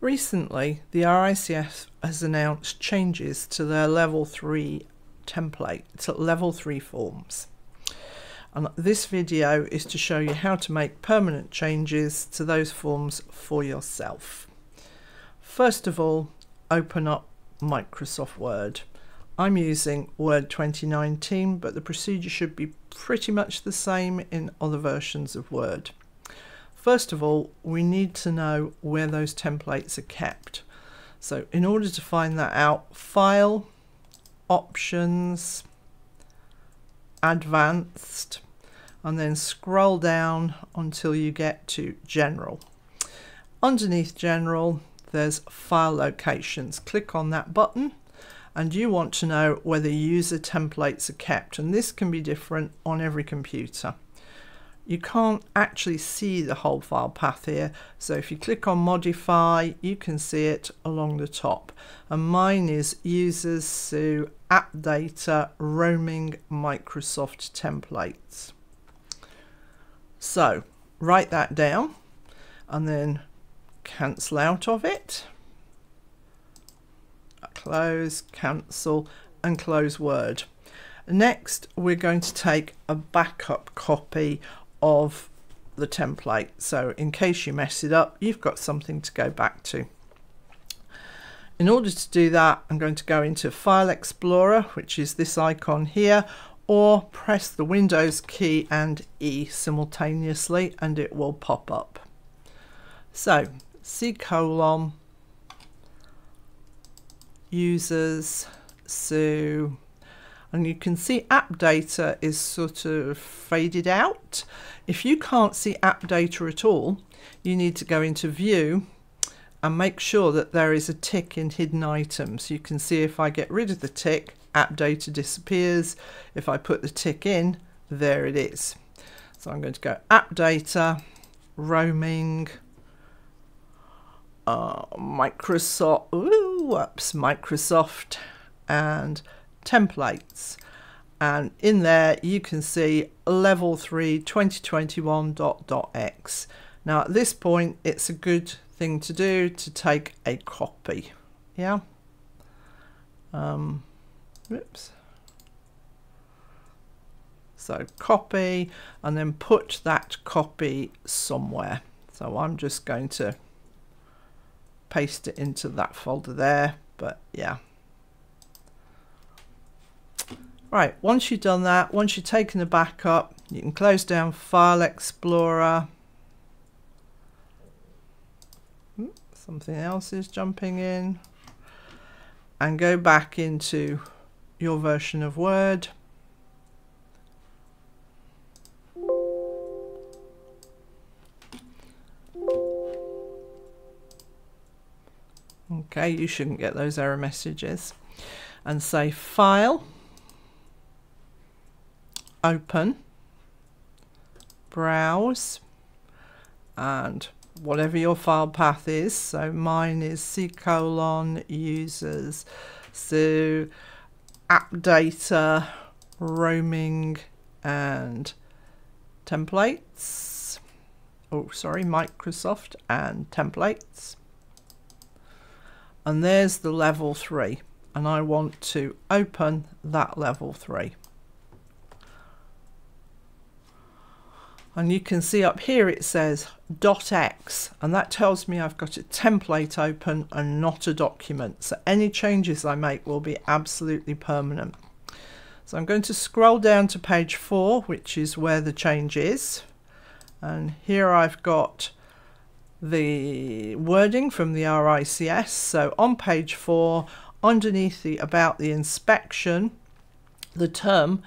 Recently, the RICS has announced changes to their level 3 template, to level 3 forms. And this video is to show you how to make permanent changes to those forms for yourself. First of all, open up Microsoft Word. I'm using Word 2019, but the procedure should be pretty much the same in other versions of Word. First of all, we need to know where those templates are kept. So in order to find that out, File, Options, Advanced, and then scroll down until you get to General. Underneath General, there's File Locations. Click on that button and you want to know whether user templates are kept and this can be different on every computer you can't actually see the whole file path here so if you click on modify you can see it along the top. And mine is users so app data roaming Microsoft templates. So write that down and then cancel out of it. Close cancel and close word. Next we're going to take a backup copy of the template. So in case you mess it up, you've got something to go back to. In order to do that, I'm going to go into File Explorer, which is this icon here, or press the Windows key and E simultaneously and it will pop up. So C colon users so and you can see app data is sort of faded out. If you can't see app data at all, you need to go into view and make sure that there is a tick in hidden items. You can see if I get rid of the tick, app data disappears. If I put the tick in, there it is. So I'm going to go app data, roaming, uh, Microsoft, ooh, whoops, Microsoft, and templates and in there you can see level 3 2021.x now at this point it's a good thing to do to take a copy. Yeah? Um oops. So copy and then put that copy somewhere. So I'm just going to paste it into that folder there. But yeah Right, once you've done that, once you've taken the backup, you can close down File Explorer. Something else is jumping in. And go back into your version of Word. Okay, you shouldn't get those error messages. And say File open, browse, and whatever your file path is. So mine is C colon users. So app data, roaming, and templates. Oh, sorry, Microsoft and templates. And there's the level three. And I want to open that level three. And you can see up here it says .x and that tells me I've got a template open and not a document. So any changes I make will be absolutely permanent. So I'm going to scroll down to page 4 which is where the change is. And here I've got the wording from the RICS so on page 4 underneath the about the inspection the term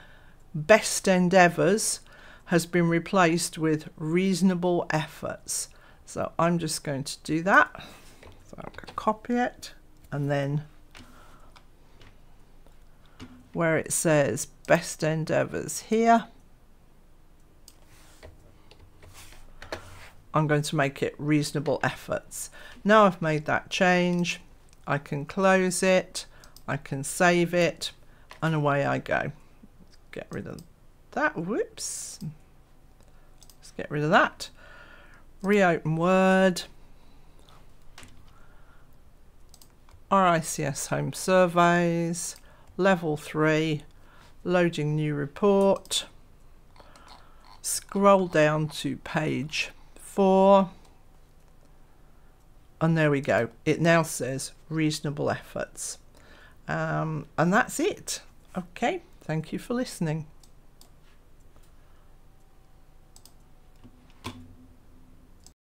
best endeavours has been replaced with reasonable efforts. So I'm just going to do that. So I'm going to copy it and then where it says best endeavors here, I'm going to make it reasonable efforts. Now I've made that change, I can close it, I can save it, and away I go. Get rid of that, whoops. Get rid of that. Reopen Word. RICS home surveys, level 3, loading new report. Scroll down to page 4 and there we go. It now says reasonable efforts. Um, and that's it. Okay, thank you for listening.